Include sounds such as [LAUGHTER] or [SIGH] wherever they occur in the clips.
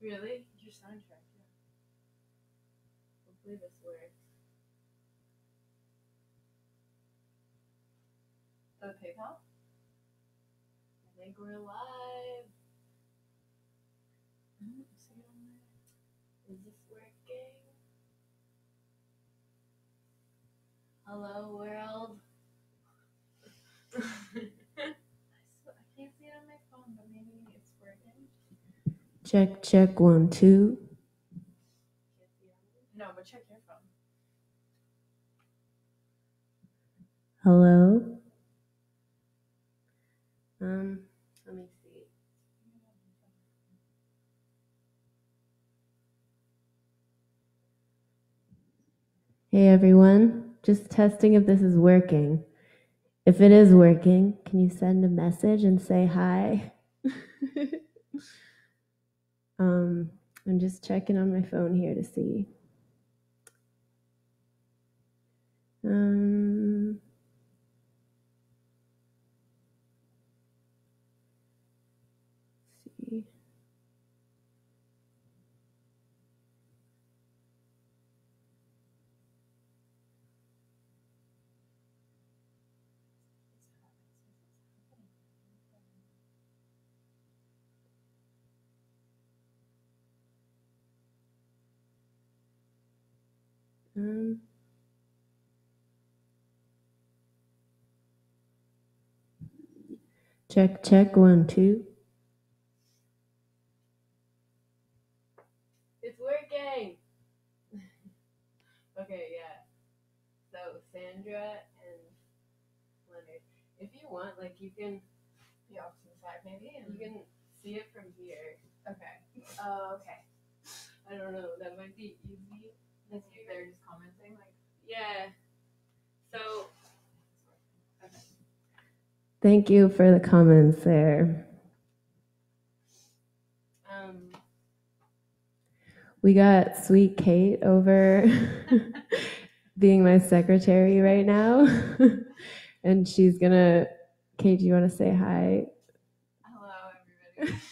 Really? Your soundtrack, yeah. Hopefully this works. The PayPal? I think we're live. Is this working? Hello, world. [LAUGHS] Check, check, one, two. Can't see it on No, but check your phone. Hello? Um, let me see. Hey everyone, just testing if this is working. If it is working, can you send a message and say hi? [LAUGHS] um, I'm just checking on my phone here to see. Um, see. Um, check, check, one, two. It's working. [LAUGHS] okay, yeah. So Sandra and Leonard, if you want, like you can Be off to the side, maybe. And you can see it from here. okay. Oh, okay. I don't know. That might be easy. If they're just commenting, like. Yeah. So Thank you for the comments there. um, We got sweet Kate over [LAUGHS] being my secretary right now. [LAUGHS] and she's gonna, Kate, do you want to say hi? Hello, everybody. [LAUGHS]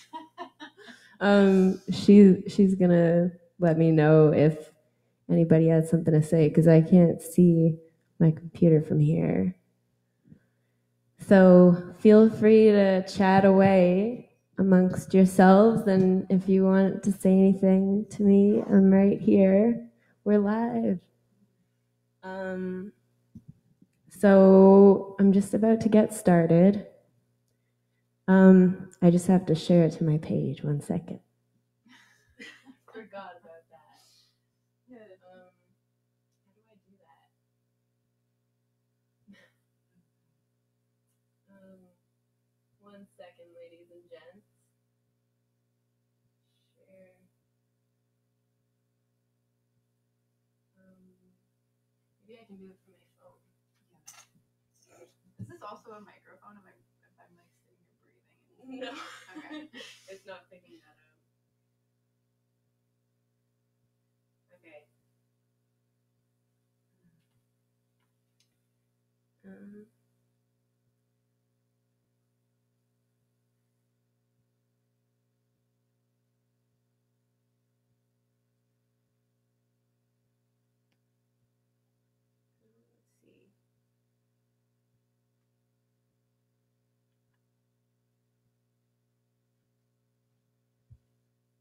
Um, she she's gonna let me know if anybody has something to say because I can't see my computer from here. So feel free to chat away amongst yourselves, and if you want to say anything to me, I'm right here. We're live. Um, so I'm just about to get started. Um, I just have to share it to my page. One second. Can do it from my phone. Is this also a microphone? Am I, if I'm like sitting here breathing? No. Okay. [LAUGHS] [LAUGHS] it's not picking that up. Okay. Um, let's see.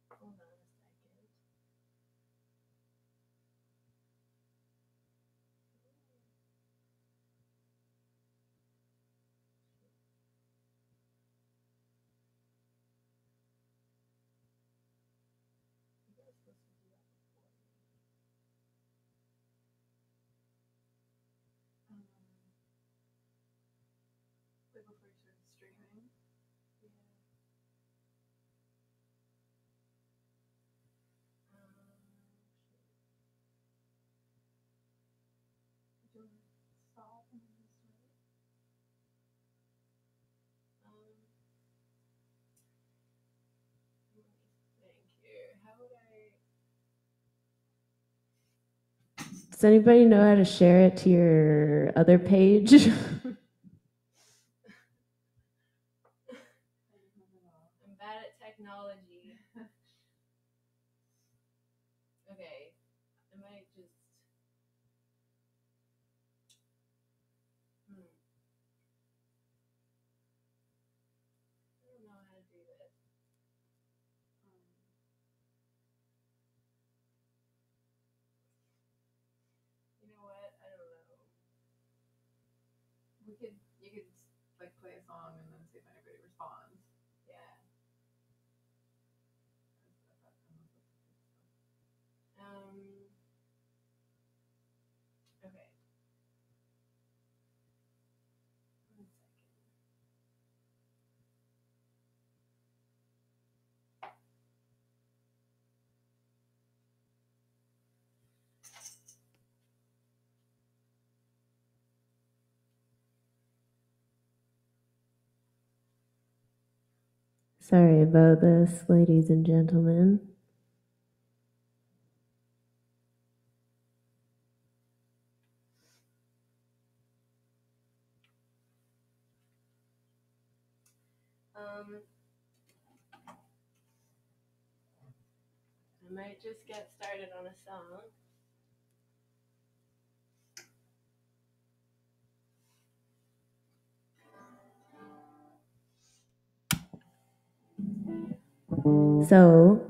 Hold on a second. You guys supposed to do that before me. Um, before you started streaming. Um? Um? Does anybody know how to share it to your other page? [LAUGHS] I don't know at all. I'm bad at technology. Okay. I might just. Hmm. I don't know how to do this. Um, you know what? I don't know. We could, Sorry about this, ladies and gentlemen. Um, I might just get started on a song. So,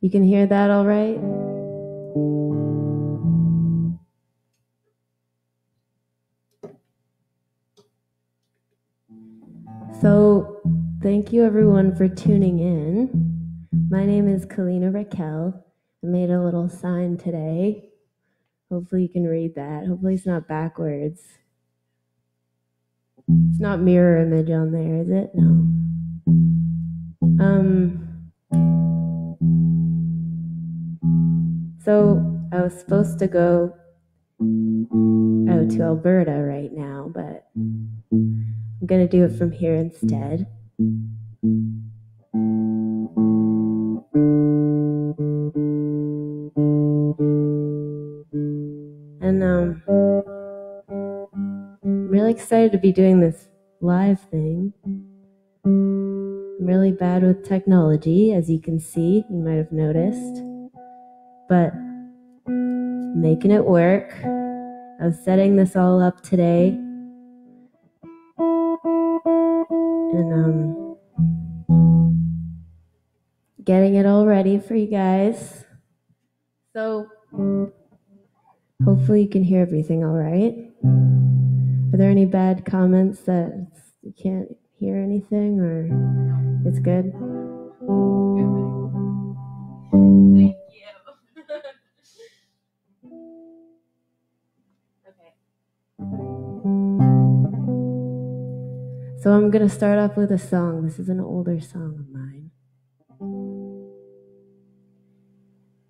you can hear that all right? So, thank you everyone for tuning in. My name is Kalyna Rakel. I made a little sign today. Hopefully, you can read that. Hopefully, it's not backwards. It's not mirror image on there, is it? No. Um, so I was supposed to go out to Alberta right now, but I'm gonna do it from here instead. And um, I'm really excited to be doing this live thing. I'm really bad with technology, as you can see, you might have noticed. But making it work. I was setting this all up today. And um getting it all ready for you guys. So hopefully you can hear everything all right. Are there any bad comments that you can't hear anything or it's good? So I'm going to start off with a song. This is an older song of mine.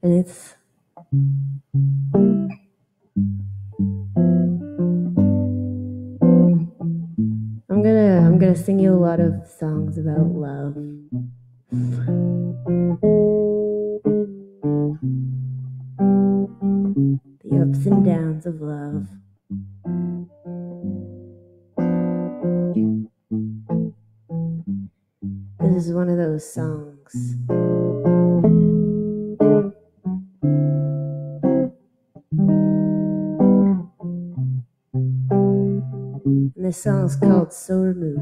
And it's To I'm to sing you a lot of songs about love. The ups and downs of love. This is one of those songs. This song is called So Removed.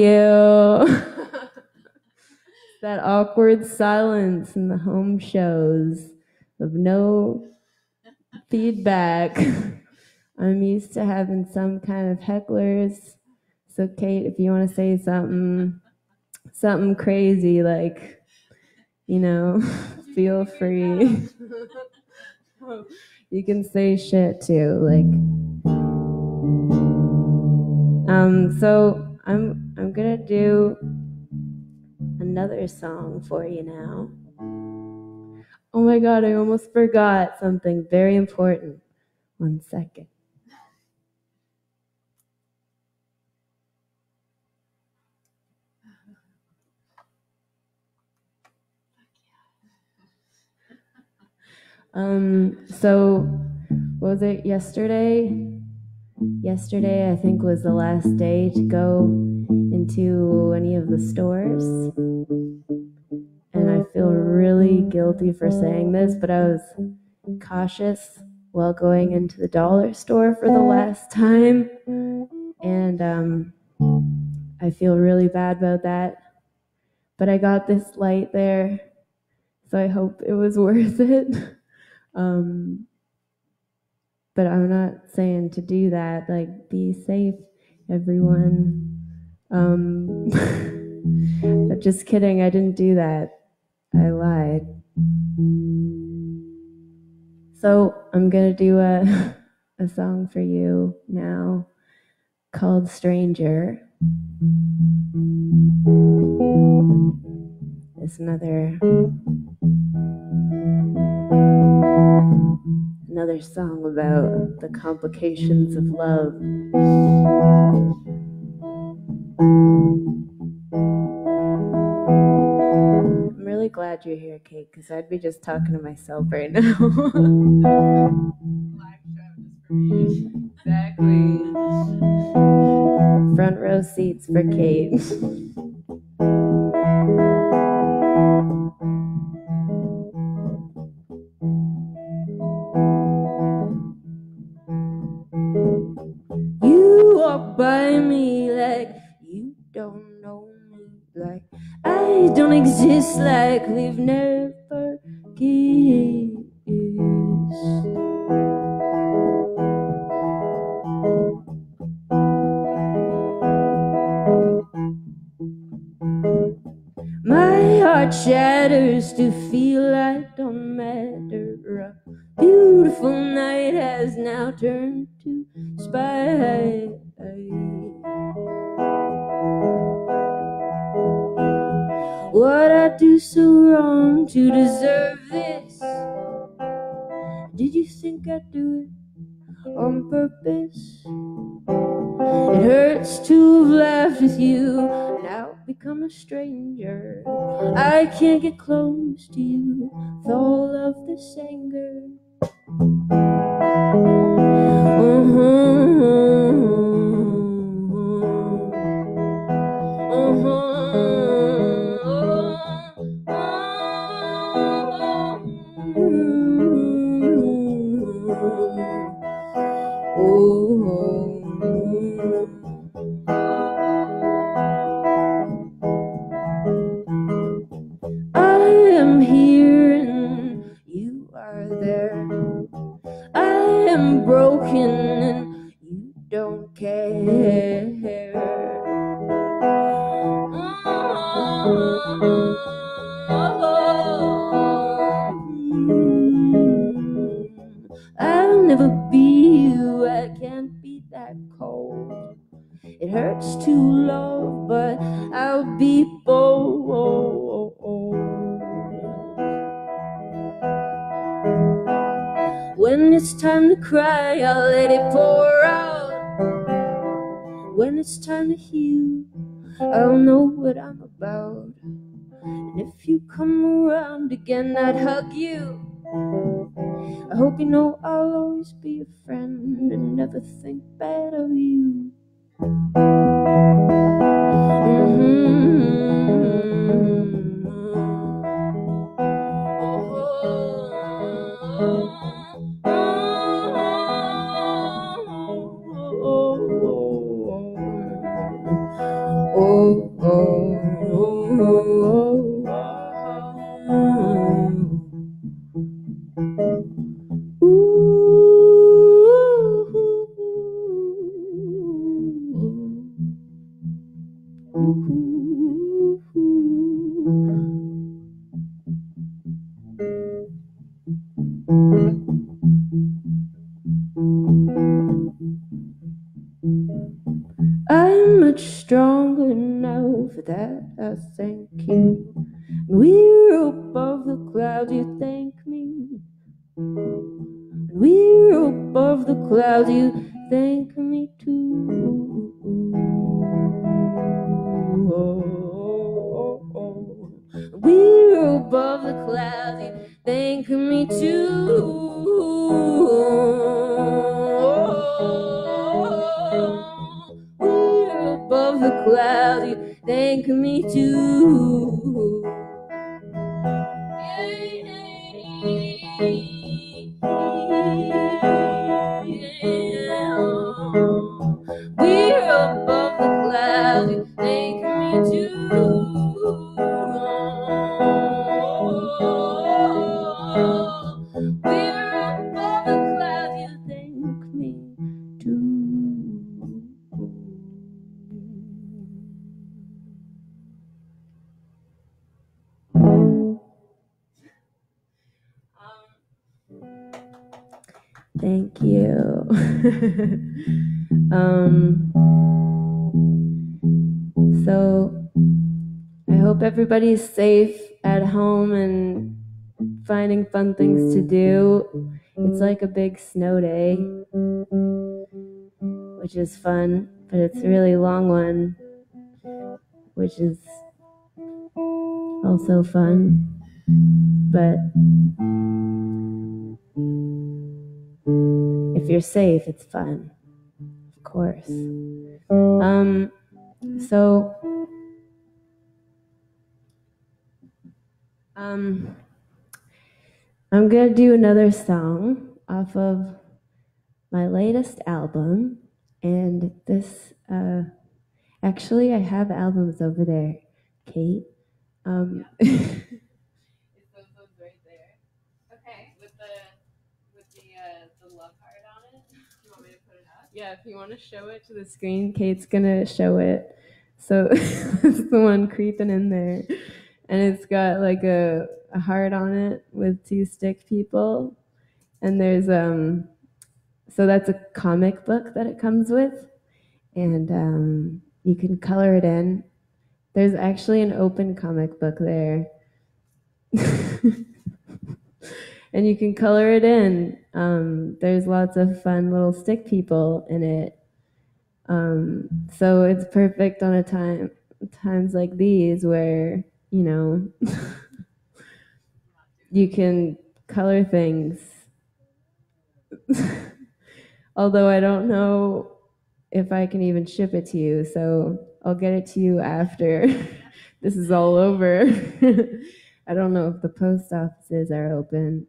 You. [LAUGHS] that awkward silence in the home shows of no feedback. [LAUGHS] I'm used to having some kind of hecklers. So, Kate, if you want to say something, something crazy, like, you know, [LAUGHS] feel free. you can say shit too, like. Um, so I'm I'm gonna do another song for you now. Oh my god, I almost forgot something very important. One second. Um, so was it yesterday? Yesterday, I think, was the last day to go into any of the stores. And I feel really guilty for saying this, but I was cautious while going into the dollar store for the last time. And um, I feel really bad about that. But I got this light there, so I hope it was [LAUGHS] worth it. Um, but I'm not saying to do that. Like, be safe, everyone. Um, [LAUGHS] but just kidding, I didn't do that. I lied. So I'm gonna do a [LAUGHS] a song for you now called Stranger. It's another another song about the complications of love. I'm really glad you're here, Kate, because I'd be just talking to myself right now. [LAUGHS] Black show just for Exactly. Front row seats for Kate. [LAUGHS] you, now become a stranger. I can't get close to you with all of this anger. I mm-hmm. I'm about. And if you come around again, I'd hug you. I hope you know I'll always be your friend and never think bad of you. I'm clouds, you everybody's safe at home and finding fun things to do. It's like a big snow day, which is fun, but it's a really long one, which is also fun. But if you're safe, it's fun. Of course. Um, so, um, I'm gonna do another song off of my latest album, and this, uh, actually, I have albums over there, Kate. Um, It's [LAUGHS] those ones right there. Okay. With the with the uh the love heart on it. [LAUGHS] You want me to put it up? Yeah, if you want to show it to the screen, Kate's gonna show it. So [LAUGHS] it's the one creeping in there, and it's got like a, a heart on it with two stick people, and there's um, so that's a comic book that it comes with, and um, you can color it in. There's actually an open comic book there. [LAUGHS] and you can color it in. Um, there's lots of fun little stick people in it. Um, so it's perfect on a time times like these where you know you can color things. [LAUGHS] Although I don't know if I can even ship it to you, so I'll get it to you after [LAUGHS] this is all over. [LAUGHS] I don't know if the post offices are open.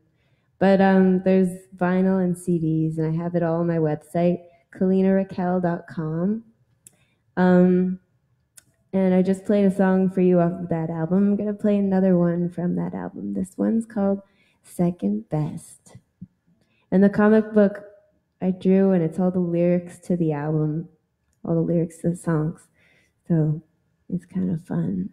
But um, there's vinyl and CDs, and I have it all on my website, kalynarakel.com. Um, and I just played a song for you off of that album. I'm going to play another one from that album. This one's called Second Best. And the comic book I drew, and it's all the lyrics to the album, all the lyrics to the songs. So it's kind of fun.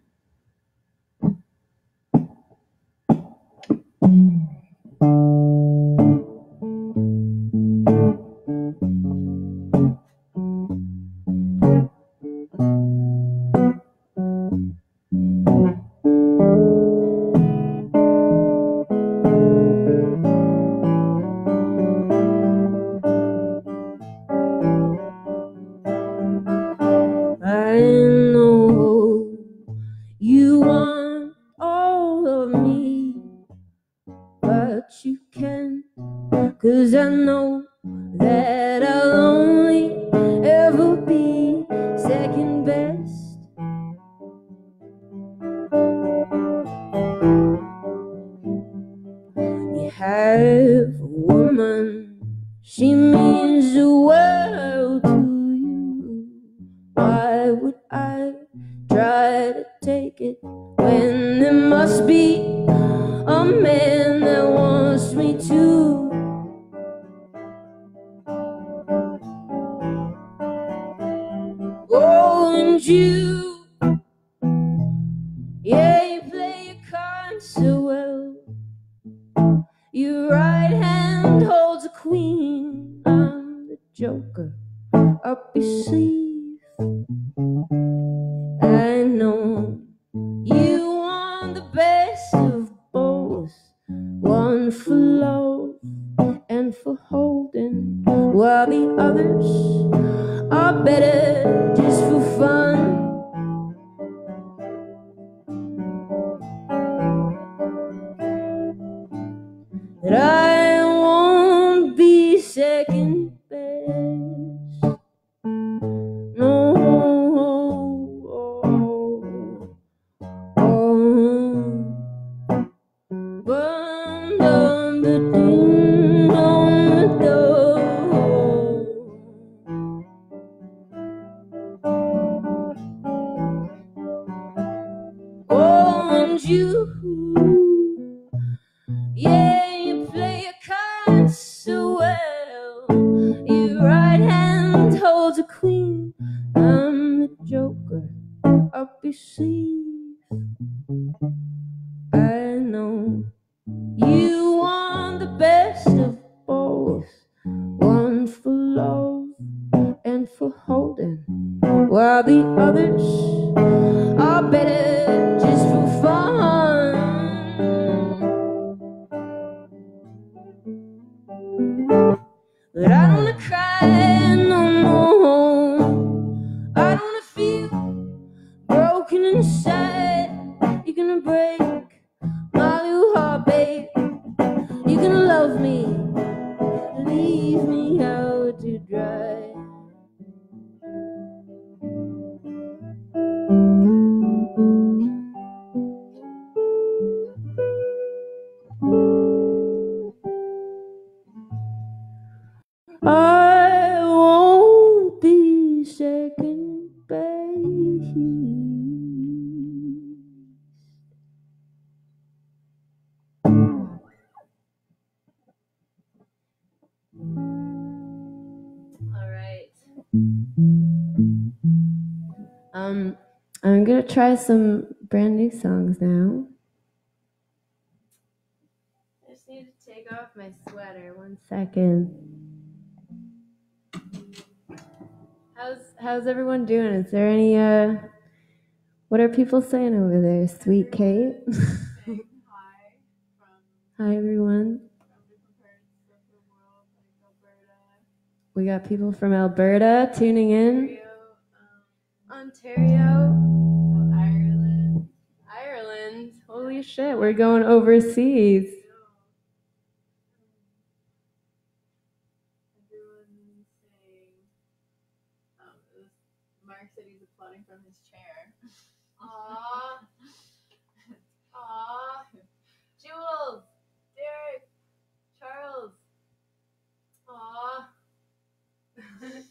You, try some brand new songs now. I just need to take off my sweater. One second. How's how's everyone doing? Is there any uh what are people saying over there? Sweet Kate. Hi [LAUGHS] from, Hi everyone. from different parts of the world, like Alberta, We got people from Alberta tuning in. Ontario, um, Ontario. Shit, we're going overseas. Everyone's saying, um, it was, Mark said he's applauding from his chair. [LAUGHS] Aw. Aw. Jules. Derek. Charles. [LAUGHS]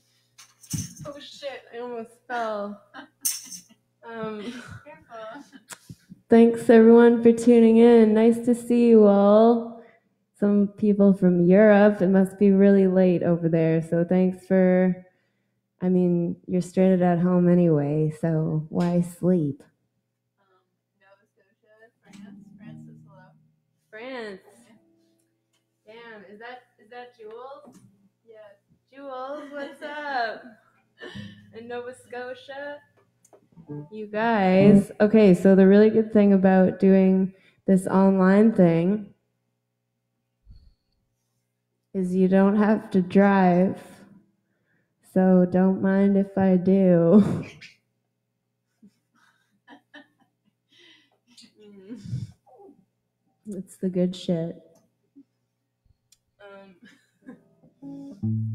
Oh shit, I almost fell. Thanks everyone for tuning in. Nice to see you all. Some people from Europe. It must be really late over there. So thanks for, I mean, you're stranded at home anyway, so why sleep? Um, Nova Scotia, France. France says hello. France. Damn, is that is that Jules? Yes. Jules, what's up? [LAUGHS] In Nova Scotia? You guys. Okay, so the really good thing about doing this online thing is you don't have to drive. So don't mind if I do. It's the good shit. Um,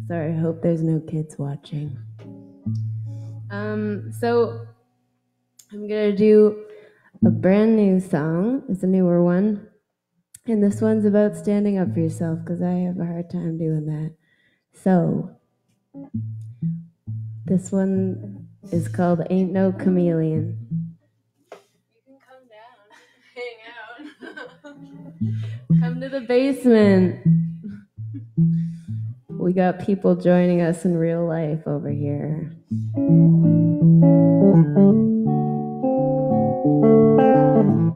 sorry, I hope there's no kids watching. Um, so I'm gonna do a brand new song. It's a newer one, and this one's about standing up for yourself because I have a hard time doing that. So this one is called "Ain't No Chameleon." You can come down, [LAUGHS] hang out, [LAUGHS] come to the basement. We got people joining us in real life over here. Been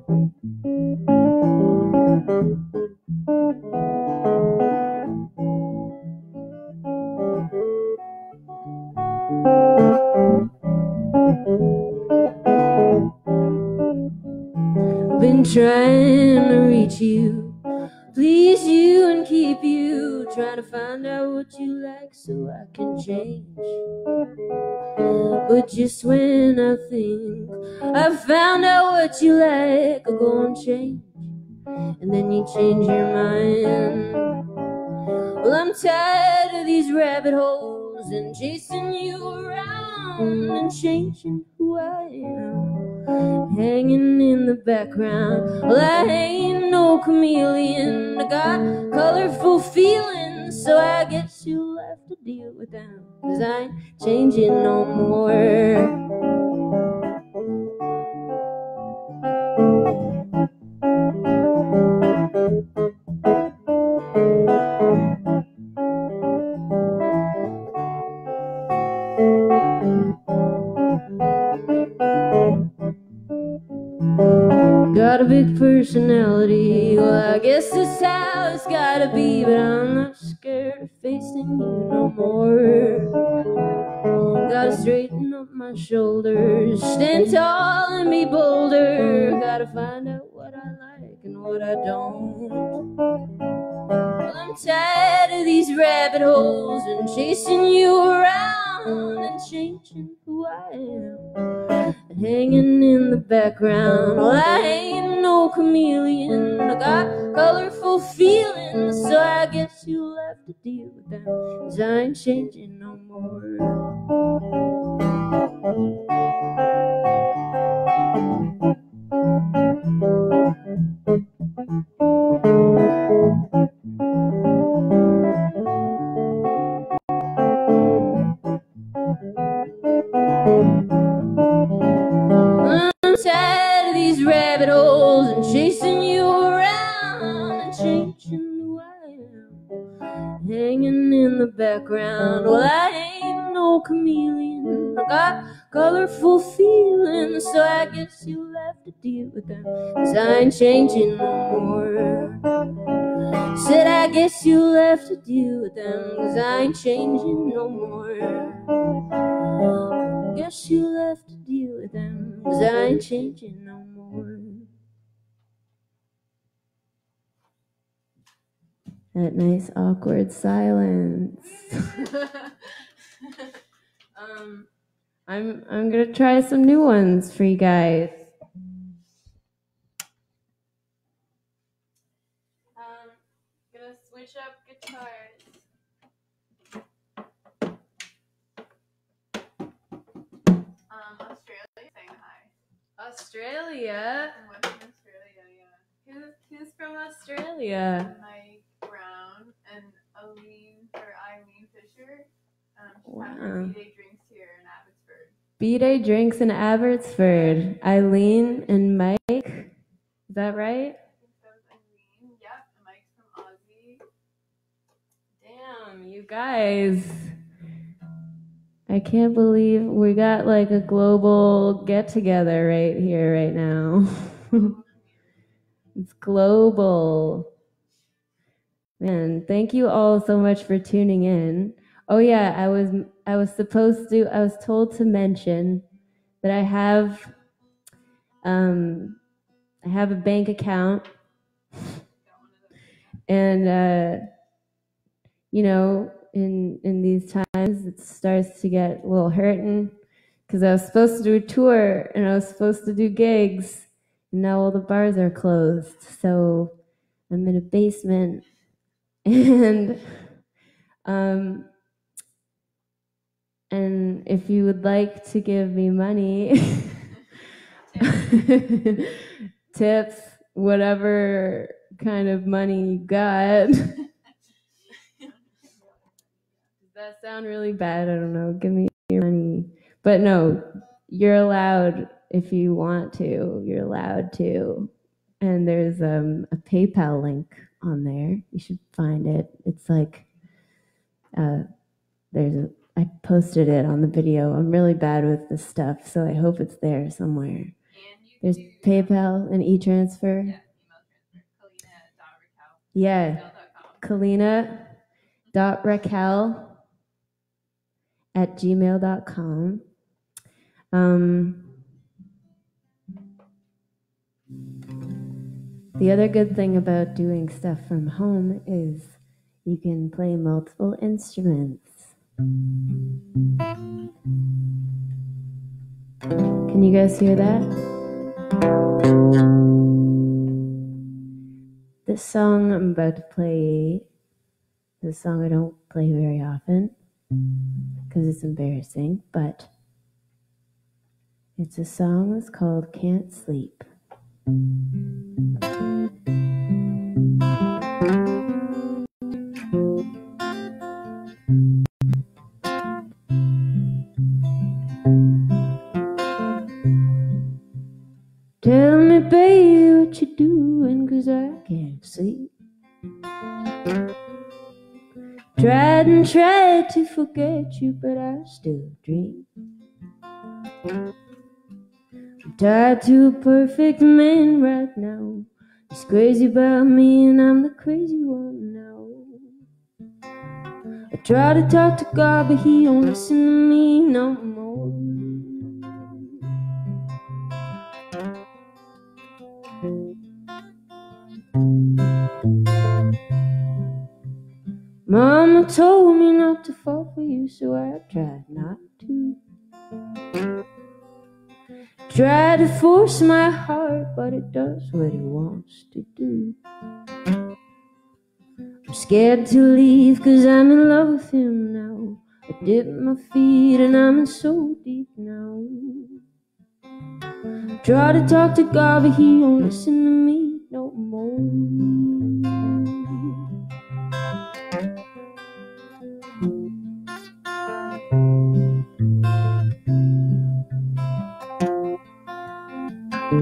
trying to reach you, please you and keep you. Trying to find out what you like so I can change. But just when I think I found out what you like, I go and change. And then you change your mind. Well, I'm tired of these rabbit holes and chasing you around and changing who I am. Hanging in the background. Well, I ain't no chameleon. I got colorful feelings, so I guess have to deal with them. Cause I ain't changing no more. Got a big personality. Well, I guess that's how it's gotta be, but I'm not I don't. Well, I'm tired of these rabbit holes and chasing you around and changing who I am. Hanging in the background, well, I ain't no chameleon. I got colorful feelings, so I guess you'll have to deal with them. Cause I ain't changing no more. Ain't changing no more. Said I guess you'll have to deal with them, cause I ain't changing no more. Guess you'll have to deal with them, cause I ain't changing no more. That nice awkward silence. [LAUGHS] [LAUGHS] um, I'm I'm gonna try some new ones for you guys. Australia. From Western Australia, yeah. Who, who's from Australia? Mike Brown and Aline or Eileen Fisher. Um, she's Wow. B-Day drinks here in Abbotsford. B Day drinks in Abbotsford. Eileen and Mike. Is that right? I think that. Yep, Mike's from Aussie. Damn, you guys. I can't believe we got like a global get together right here, right now. [LAUGHS] it's global. Man, thank you all so much for tuning in. Oh yeah, I was I was supposed to I was told to mention that I have um I have a bank account [LAUGHS] and uh, you know in in these times it starts to get a little hurting. Because i was supposed to do a tour and i was supposed to do gigs. And now all the bars are closed. So i'm in a basement. [LAUGHS] And um and if you would like to give me money [LAUGHS] [LAUGHS] tips whatever kind of money you got Does that sound really bad? I don't know. Give me your money. But no, you're allowed if you want to. You're allowed to. And there's um, a PayPal link on there. You should find it. It's like uh, there's a. I posted it on the video. I'm really bad with this stuff, so I hope it's there somewhere. There's PayPal and e-transfer. Yeah, email transfer. Kalyna.rakel. Yeah. Kalyna dot Rakel at gmail.com. Um, the other good thing about doing stuff from home is you can play multiple instruments. Can you guys hear that? This song I'm about to play this song I don't play very often because it's embarrassing, but it's a song that's called Can't Sleep. Tell me, baby, what you doing, cause I can't sleep. Tried to forget you, but I still dream. I'm tied to a perfect man right now. He's crazy about me, and I'm the crazy one now. I try to talk to God, but He don't listen to me no more. Mama told me not to fall for you, so I tried not to. Try to force my heart, but it does what it wants to do. I'm scared to leave, cause I'm in love with him now. I dip my feet and I'm in so deep now. Try to talk to God, but he won't listen to me no more. Tell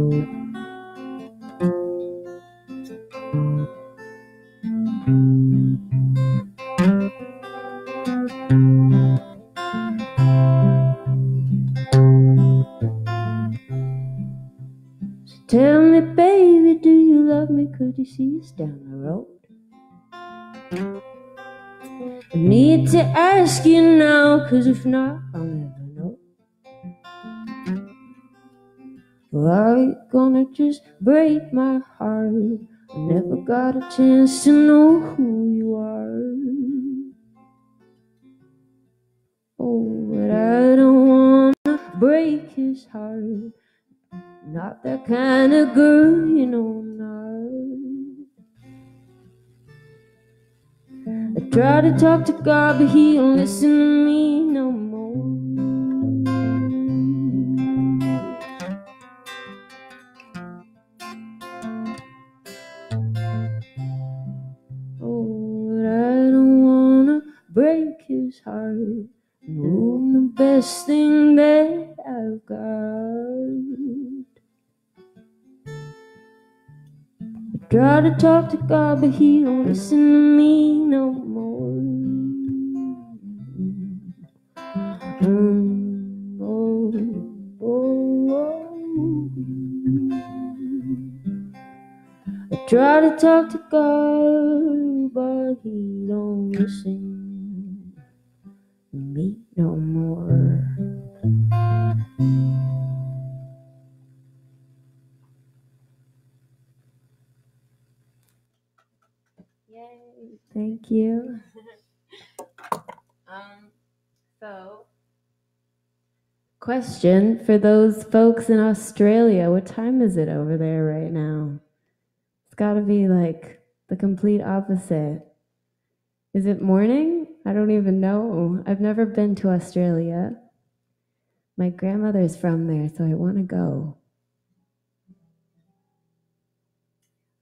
me, baby, do you love me? Could you see us down the road? I need to ask you now, cause if not, Or are you gonna just break my heart? I never got a chance to know who you are. Oh, but I don't wanna break his heart. Not that kind of girl, you know I'm not. I try to talk to God, but he don't listen to me no more. His heart. Ruin the best thing that I've got. I try to talk to God, but he don't listen to me no more. Mm, oh, oh, oh. I try to talk to God, but he don't listen me no more. Yay! Thank you. [LAUGHS] Um, so, question for those folks in Australia: What time is it over there right now? It's got to be like the complete opposite. Is it morning? I don't even know. I've never been to Australia. My grandmother's from there, so I want to go.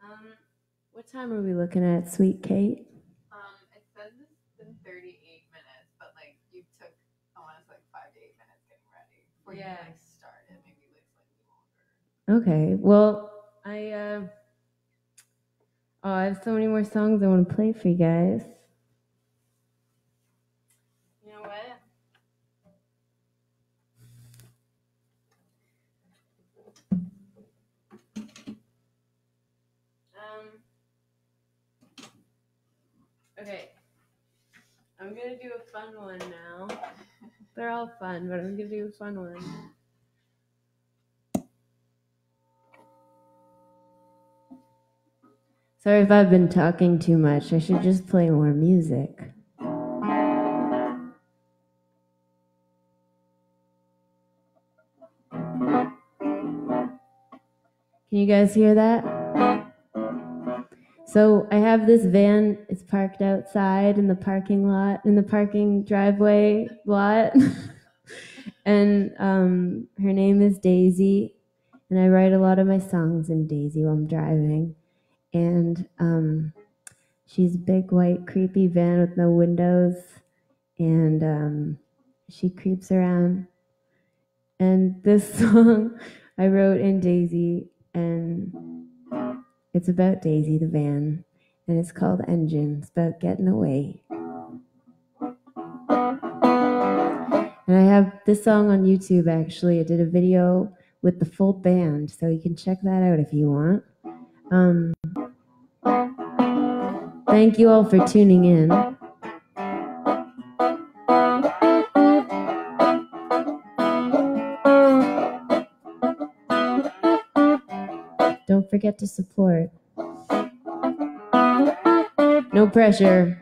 Um, what time are we looking at, Sweet Kate? Um, it says it's been 38 minutes, but like you took—I want almost like five to eight minutes getting ready before Yeah. you like started. Maybe like slightly longer. Okay. Well, I uh, oh, I have so many more songs I want to play for you guys. You know what? Um. Okay. I'm gonna do a fun one now. They're all fun, but I'm gonna do a fun one. Sorry if I've been talking too much. I should just play more music. Can you guys hear that? So I have this van. It's parked outside in the parking lot, in the parking driveway lot. [LAUGHS] and um, her name is Daisy. And I write a lot of my songs in Daisy while I'm driving and um, she's a big white creepy van with no windows and um, she creeps around and this [LAUGHS] song i wrote in daisy and it's about daisy the van and it's called engine. It's about getting away. And i have this song on youtube actually. I did a video with the full band so you can check that out if you want. Um, Thank you all for tuning in. forget to support. No pressure.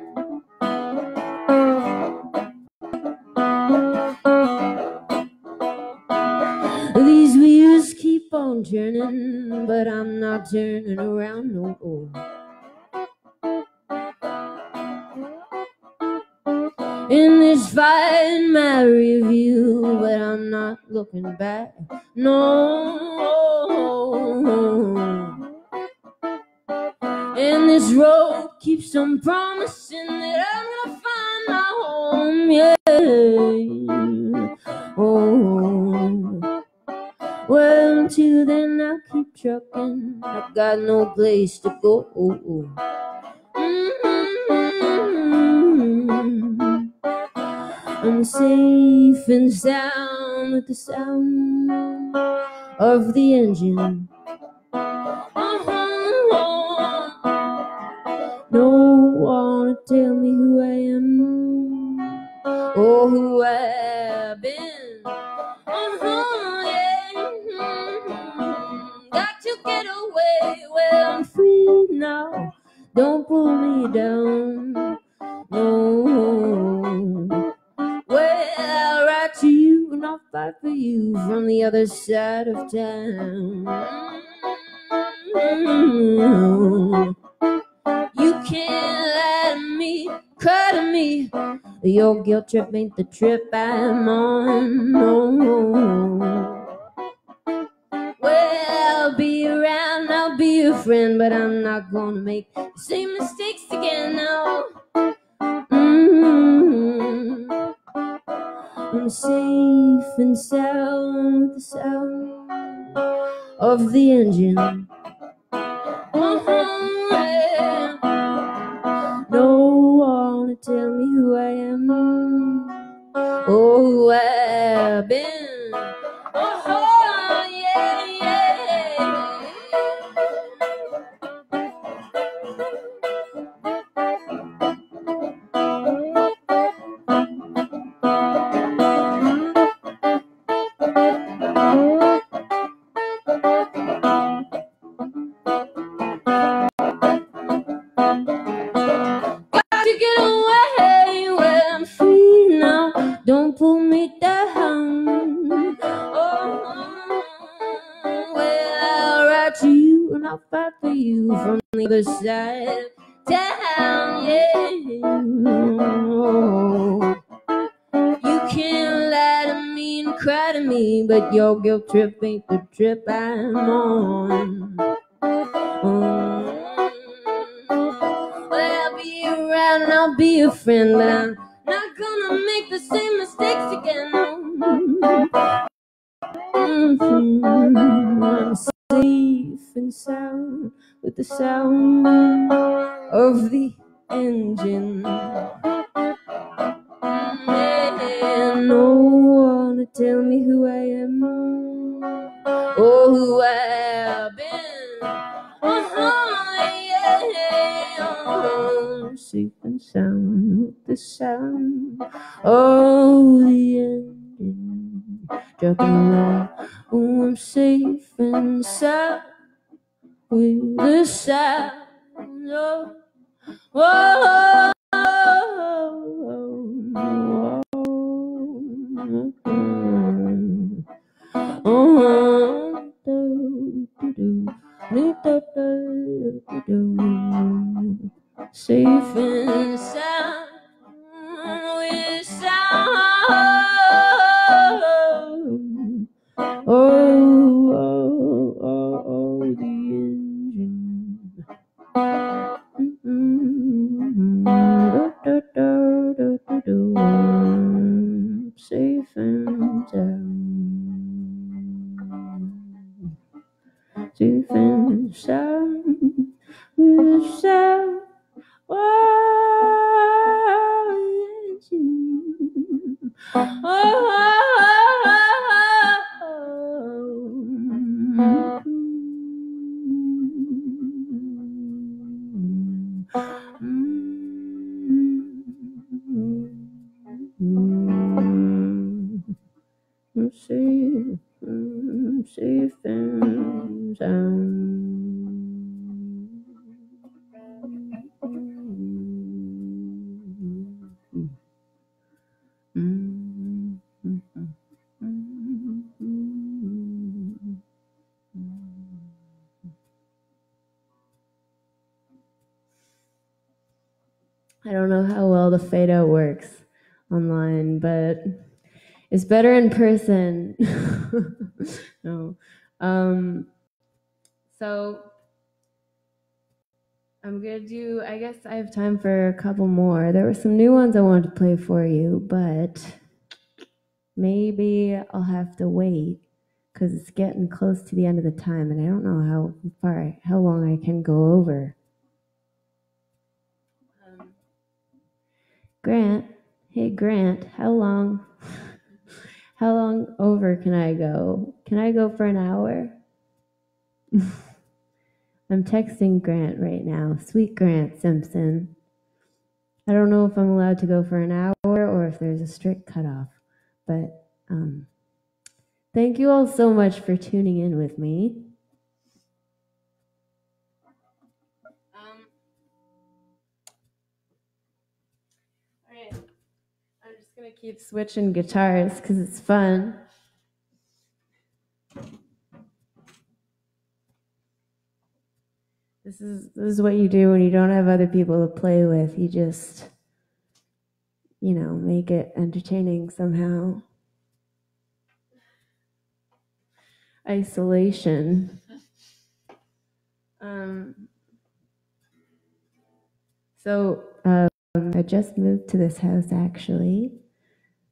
These wheels keep on turning, but I'm not turning around no more. in this fight in my review, but I'm not looking back. No this road keeps on promising that I'm gonna find my home. Yeah. Oh. Well, until then, I'll keep trucking. I've got no place to go. Mm-hmm. I'm safe and sound with the sound of the engine. Uh-huh. No one to tell me who I am or who I've been. Uh-huh, yeah. mhm. Got to get away. Well, I'm free now. Don't pull me down. No. Well, I'll write to you and I'll fight for you from the other side of town. Mm. You can't lie to me, cry to me. Your guilt trip ain't the trip I'm on. No. Well, I'll be around, I'll be your friend, but I'm not gonna make the same mistakes again. No. Mm. I'm safe and sound the sound of the engine. Uh-huh, to tell me who I am or who I've been. Trip ain't the trip I'm on. Mm. Well, I'll be around and I'll be a friend, but I'm not gonna make the same mistakes again. Mhm. I'm safe and sound with the sound of the engine. And no one to tell me who I am or who I've been. Uh-huh, yeah. I'm safe and sound with the sound the engine. Trucking along, oh, I'm safe and sound with the sound of. Whoa, Oh, do, do, Safe and sound with sound. Oh, oh, oh, oh, the engine. Mm-hmm. Do, do. Safe and sound. to finish up. We shall oh, you. Oh, the fade out works online, but it's better in person. [LAUGHS] no. Um, so I'm gonna do, I guess I have time for a couple more. There were some new ones I wanted to play for you, but maybe I'll have to wait because it's getting close to the end of the time and I don't know how far, how long I can go over. Grant, hey Grant, how long, how long over can I go? Can I go for an hour? [LAUGHS] I'm texting Grant right now. Sweet Grant Simpson. I don't know if I'm allowed to go for an hour or if there's a strict cutoff, but um, thank you all so much for tuning in with me. Keep switching guitars because it's fun. This is this is what you do when you don't have other people to play with. You just, you know, make it entertaining somehow. Isolation. [LAUGHS] Um, so um, I just moved to this house actually.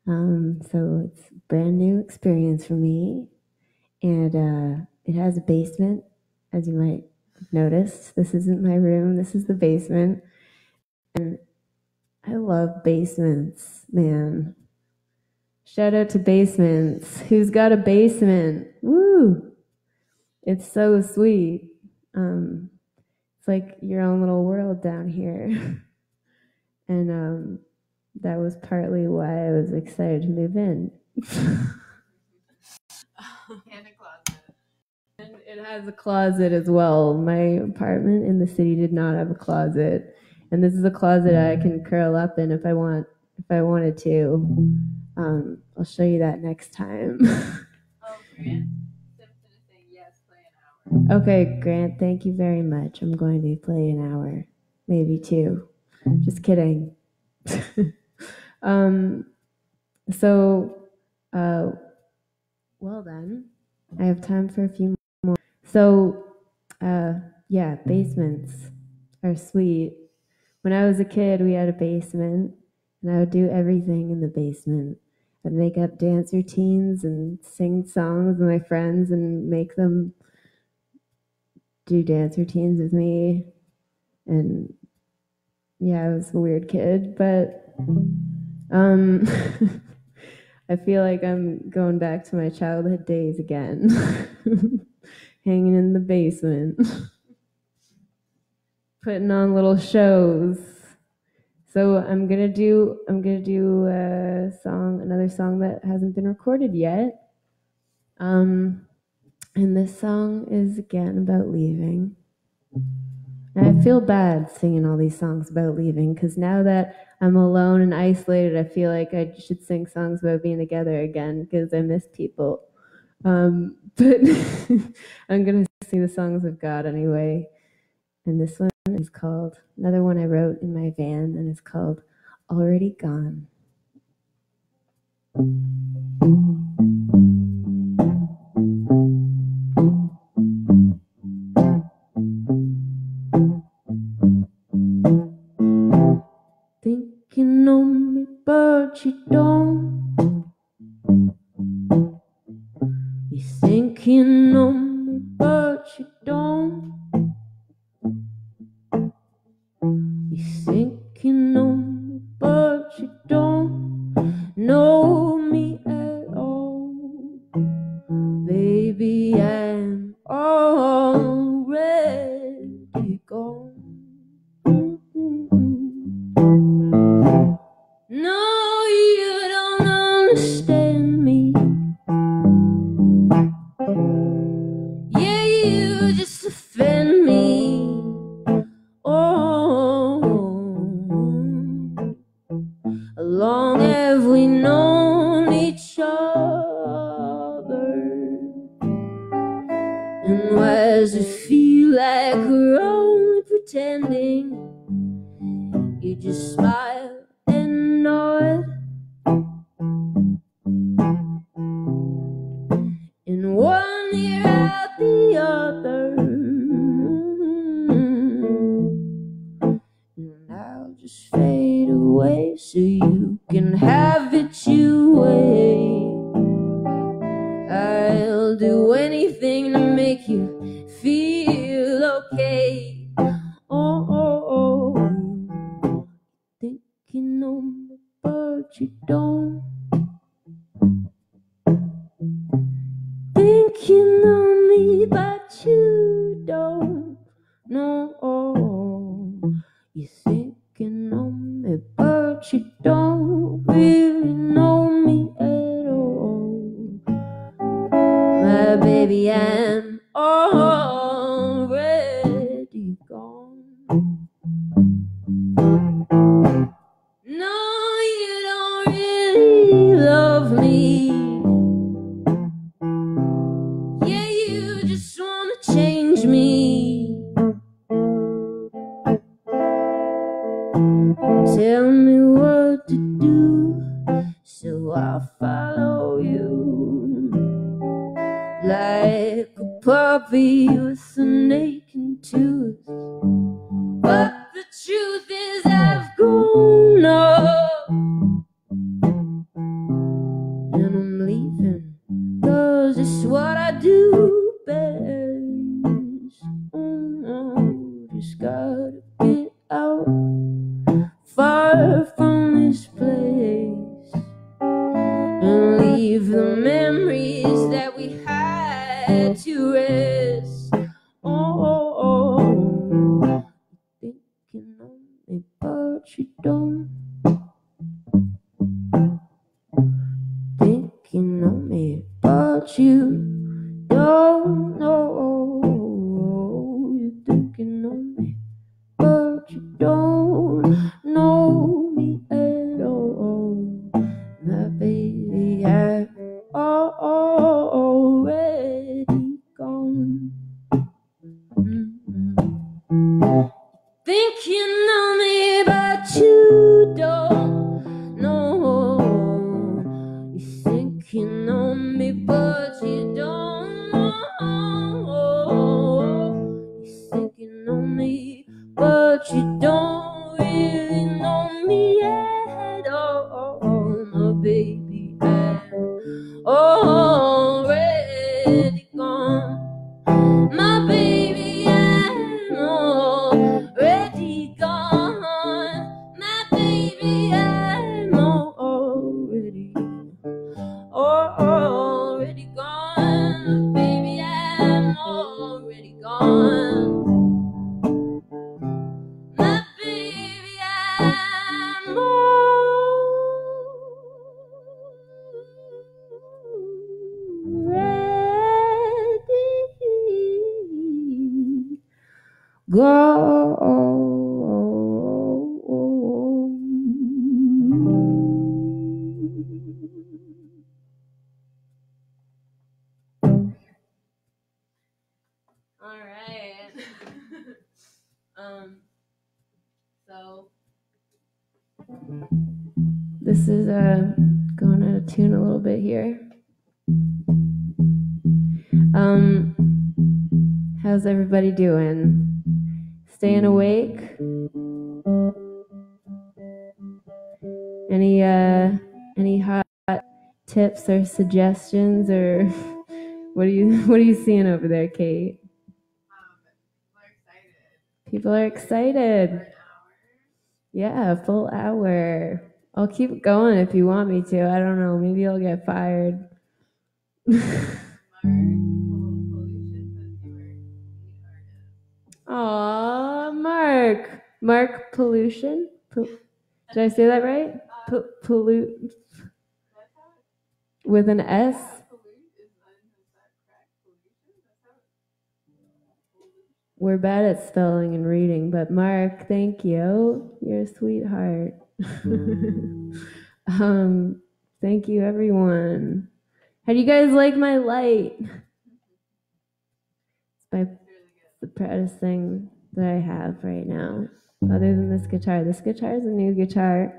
Um, so it's brand new experience for me, and uh, it has a basement, as you might noticed. This isn't my room, this is the basement. And I love basements, man. Shout out to basements. Who's got a basement? Woo! It's so sweet. Um, it's like your own little world down here. [LAUGHS] and um, that was partly why I was excited to move in. [LAUGHS] And a closet. And it has a closet as well. My apartment in the city did not have a closet, and this is a closet I can curl up in if I want. If I wanted to, um, I'll show you that next time. [LAUGHS] Oh, Grant Simpson is yes, play an hour. okay, Grant, thank you very much. I'm going to play an hour, maybe two. Just kidding. [LAUGHS] um, so, uh, well then, I have time for a few more. So, uh, yeah, basements are sweet. When I was a kid, we had a basement, and I would do everything in the basement. I'd make up dance routines and sing songs with my friends and make them do dance routines with me. And yeah, I was a weird kid, but um, [LAUGHS] I feel like I'm going back to my childhood days again, [LAUGHS] hanging in the basement, [LAUGHS] putting on little shows. So I'm gonna do I'm gonna do a song, another song that hasn't been recorded yet. Um, and this song is again about leaving. And I feel bad singing all these songs about leaving because now that I'm alone and isolated, I feel like I should sing songs about being together again because I miss people. Um, [LAUGHS] but I'm going to sing the songs of God anyway. And this one is called, another one I wrote in my van, and it's called Already Gone. Right. [LAUGHS] um. So this is uh going out of tune a little bit here. Um, how's everybody doing? Staying awake? Any uh any hot tips or suggestions or [LAUGHS] what are you [LAUGHS] what are you seeing over there, Kate? Um, excited. People are excited. For an hour. Yeah, full hour. I'll keep going if you want me to. I don't know. Maybe I'll get fired. [LAUGHS] Mark. Pollution? Po- Did I say that right? Po- pollute with an S? We're bad at spelling and reading, but Mark, thank you. You're a sweetheart. [LAUGHS] um, thank you, everyone. How do you guys like my light? It's my the proudest thing that I have right now, other than this guitar. This guitar is a new guitar,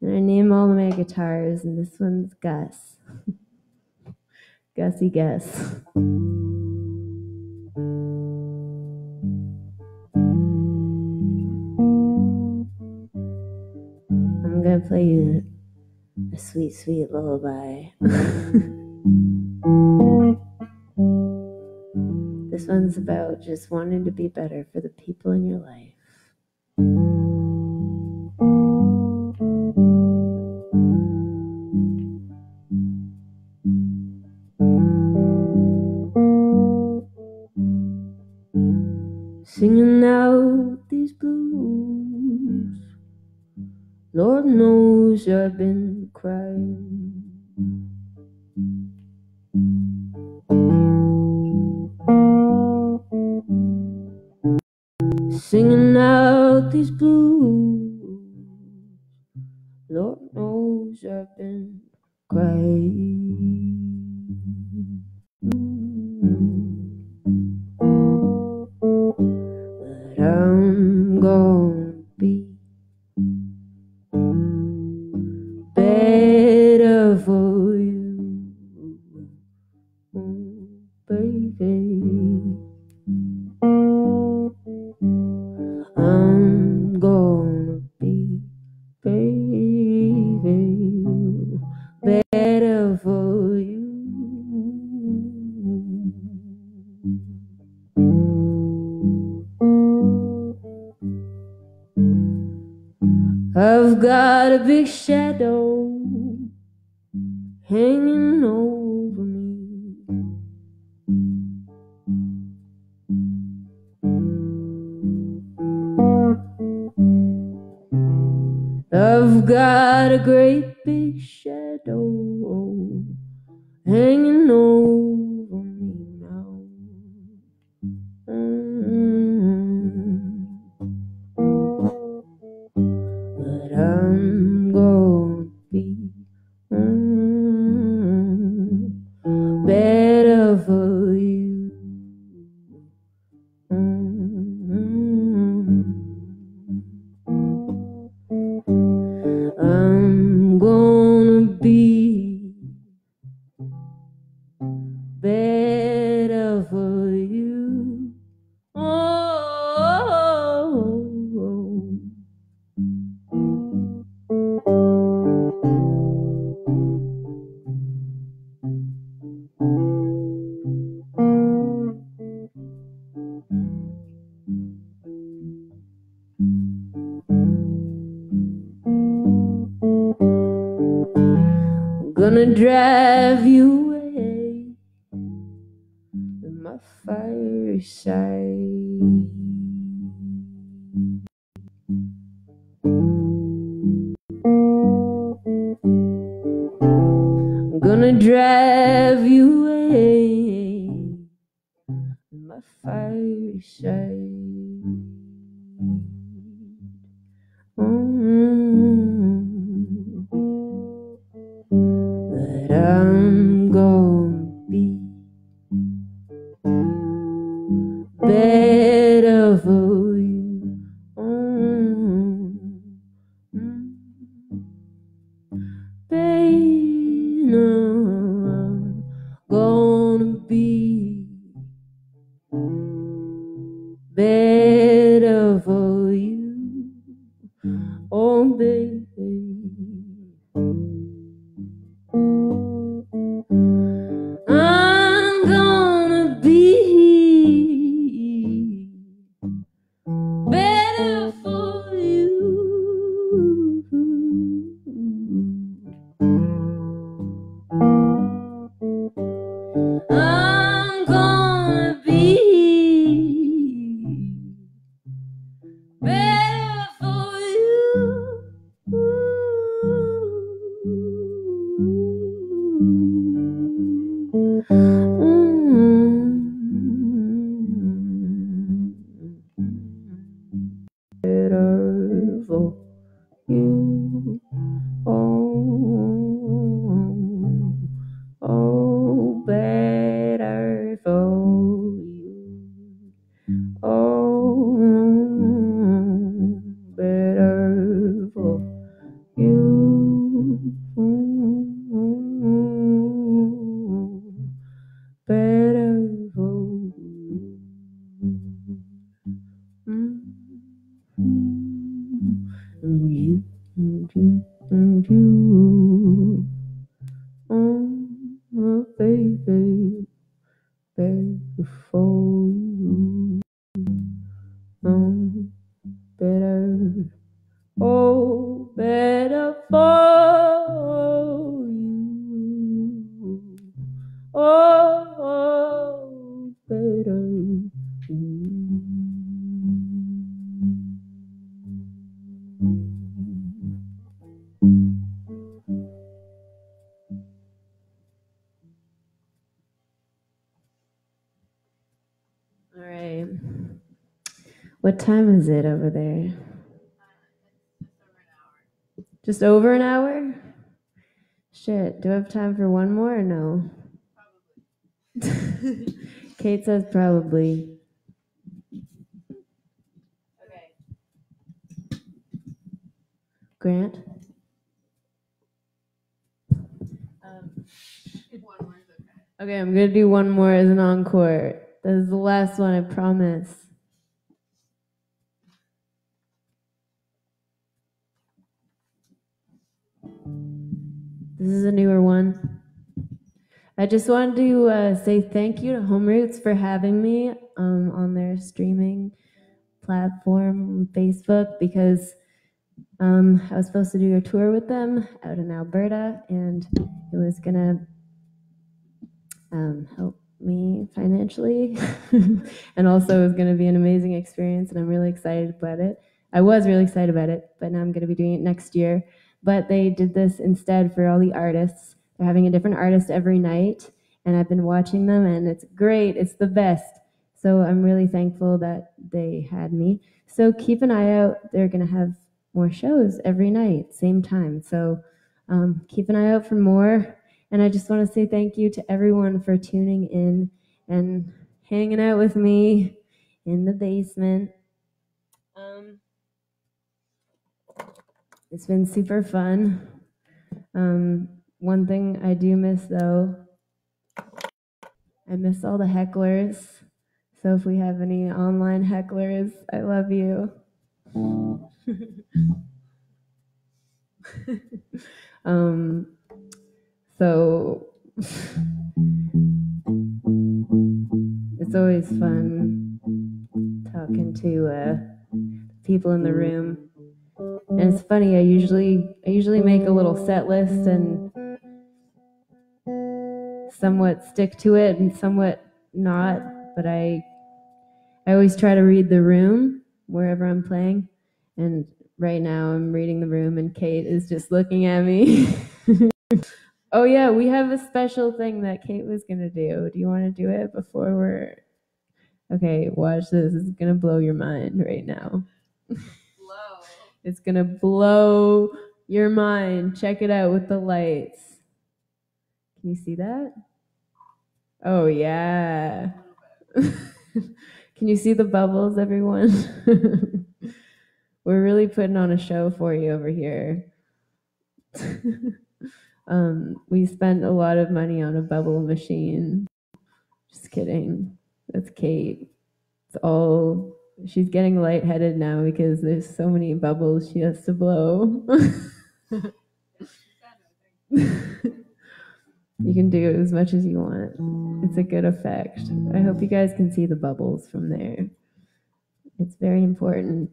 and I name all my guitars, and this one's Gus. [LAUGHS] Gussie Gus. I'm gonna play you a sweet, sweet lullaby. [LAUGHS] This one's about just wanting to be better for the people in your life. Knows I've gonna drive you away with my fireside. What time is it over there? Just over an hour? Shit. Do I have time for one more or no? [LAUGHS] Kate says probably. Okay. Grant? Um, one more is okay. Okay, I'm gonna do one more as an encore. This is the last one, I promise. This is a newer one. I just wanted to uh, say thank you to Home Routes for having me um, on their streaming platform, Facebook, because um, I was supposed to do a tour with them out in Alberta, and it was gonna um, help me financially, [LAUGHS] and also it was gonna be an amazing experience, and I'm really excited about it. I was really excited about it, but now I'm gonna be doing it next year. But they did this instead for all the artists. They're having a different artist every night, and I've been watching them, and it's great. It's the best. So I'm really thankful that they had me. So keep an eye out. They're gonna have more shows every night, same time. So um, keep an eye out for more. And I just want to say thank you to everyone for tuning in and hanging out with me in the basement. Um, it's been super fun. Um, one thing I do miss though, I miss all the hecklers. So if we have any online hecklers, I love you. [LAUGHS] um, so it's always fun talking to uh, people in the room. And it's funny, I usually I usually make a little set list and somewhat stick to it and somewhat not, but I I always try to read the room wherever I'm playing. And right now I'm reading the room and Kate is just looking at me. [LAUGHS] oh yeah, we have a special thing that Kate was gonna do. Do you wanna do it before we're Okay, watch this. It's gonna blow your mind right now. [LAUGHS] It's gonna blow your mind. Check it out with the lights. Can you see that? Oh yeah. [LAUGHS] Can you see the bubbles, everyone? [LAUGHS] We're really putting on a show for you over here. [LAUGHS] um, we spent a lot of money on a bubble machine. Just kidding. That's Kate. It's all she's getting lightheaded now because there's so many bubbles she has to blow. [LAUGHS] you can do as much as you want. It's a good effect. I hope you guys can see the bubbles from there. It's very important.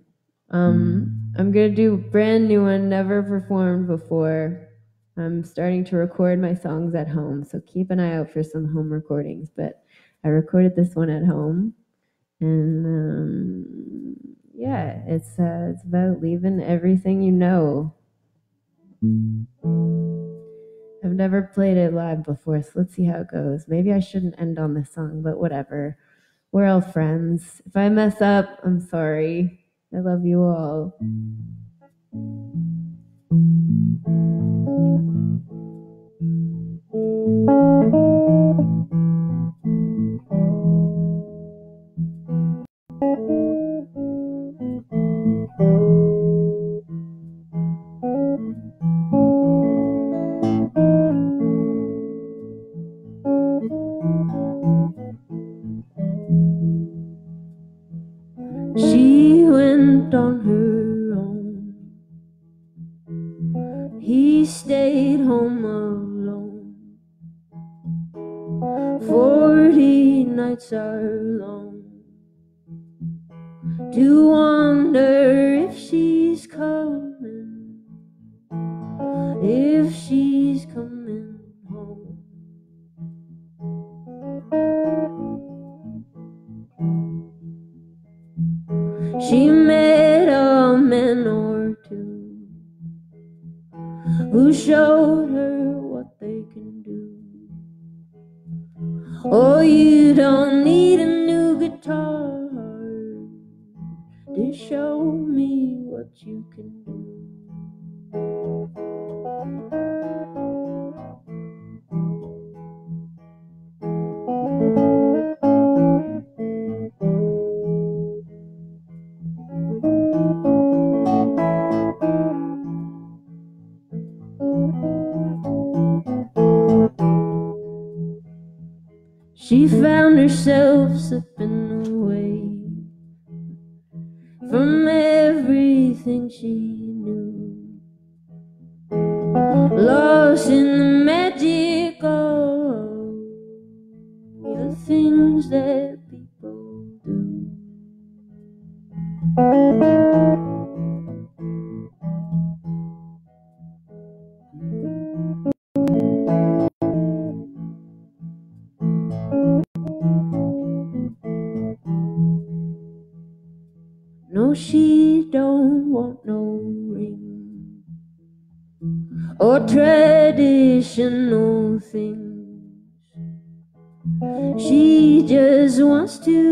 Um, I'm gonna do a brand new one, never performed before. I'm starting to record my songs at home, so keep an eye out for some home recordings. But I recorded this one at home, and um, yeah, it's uh, it's about leaving everything you know. I've never played it live before, so let's see how it goes. Maybe I shouldn't end on this song, but whatever. We're all friends. If I mess up, I'm sorry. I love you all. She what No, she don't want no ring or traditional things. She just wants to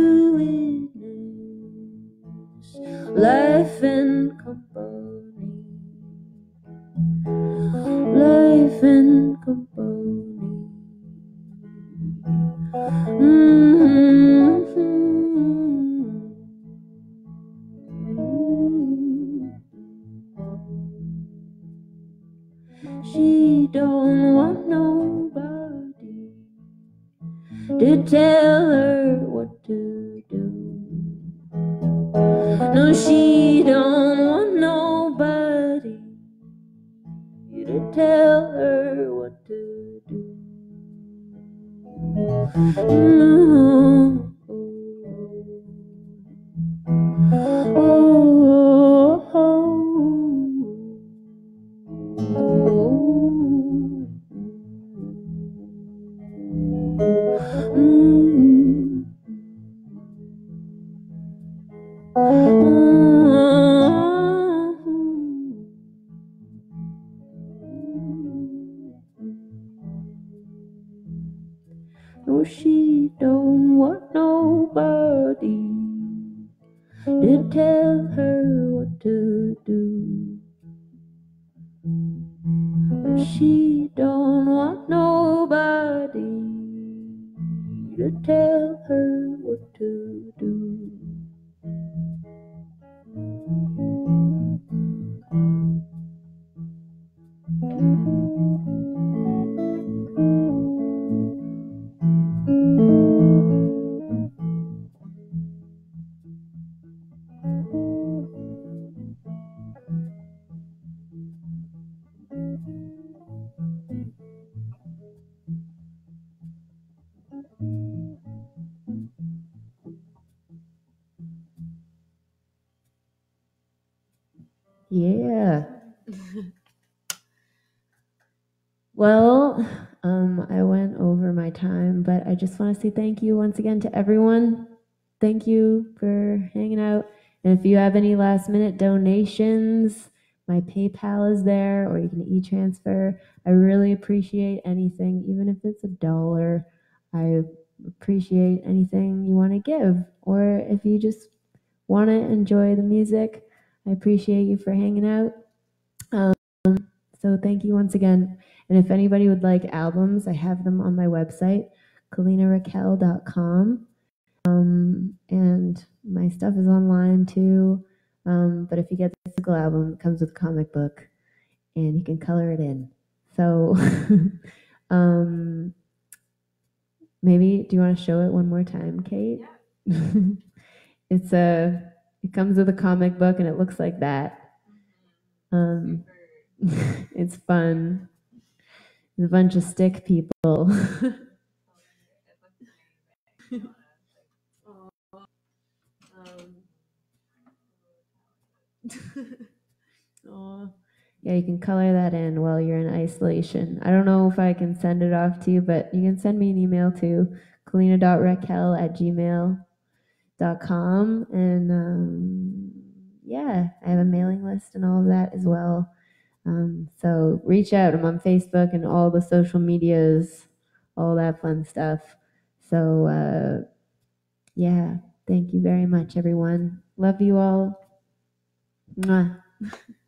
just want to say thank you once again to everyone. Thank you for hanging out. And if you have any last minute donations, my PayPal is there, or you can e transfer. I really appreciate anything, even if it's a dollar. I appreciate anything you want to give, or if you just want to enjoy the music. I appreciate you for hanging out. Um, so thank you once again. And if anybody would like albums, I have them on my website, kalynarakel.com. Um, and my stuff is online too. Um, but if you get the physical album, it comes with a comic book and you can color it in. So [LAUGHS] um, maybe, do you want to show it one more time, Kate? [LAUGHS] it's a, it comes with a comic book and it looks like that. Um, [LAUGHS] it's fun. There's a bunch of stick people. [LAUGHS] um. yeah, you can color that in while you're in isolation. I don't know if I can send it off to you, but you can send me an email to kalyna.rakel at gmail.com. And um, yeah, I have a mailing list and all of that as well. Um, so reach out. I'm on Facebook and all the social medias, all that fun stuff. So, uh, yeah, thank you very much, everyone. Love you all. Mwah. [LAUGHS]